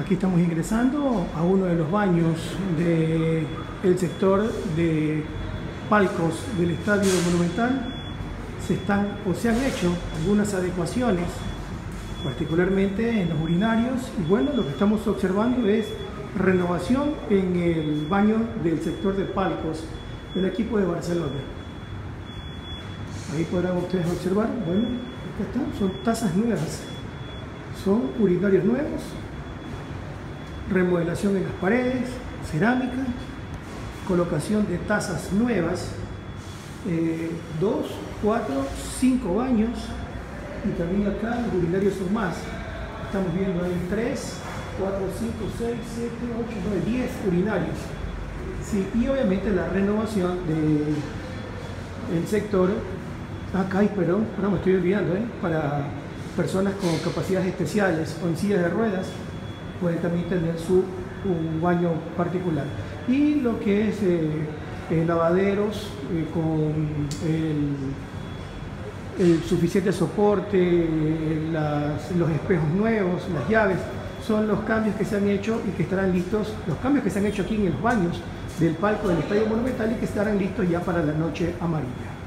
Aquí estamos ingresando a uno de los baños del sector de palcos del Estadio Monumental. Se están o se han hecho algunas adecuaciones, particularmente en los urinarios. Y bueno, lo que estamos observando es renovación en el baño del sector de palcos del equipo de Barcelona. Ahí podrán ustedes observar, bueno, acá están, son tazas nuevas, son urinarios nuevos, remodelación en las paredes, cerámica, colocación de tazas nuevas, eh, dos, cuatro, cinco baños y también acá los urinarios son más. Estamos viendo ahí tres, cuatro, cinco, seis, siete, ocho, nueve, diez urinarios. Sí, y obviamente la renovación del sector, acá hay, perdón, no me estoy olvidando, ¿eh? para personas con capacidades especiales o en sillas de ruedas, puede también tener su un baño particular. Y lo que es eh, eh, lavaderos eh, con el, suficiente soporte, los espejos nuevos, las llaves, son los cambios que se han hecho y que estarán listos, los cambios que se han hecho aquí en los baños del palco del Estadio Monumental y que estarán listos ya para la noche amarilla.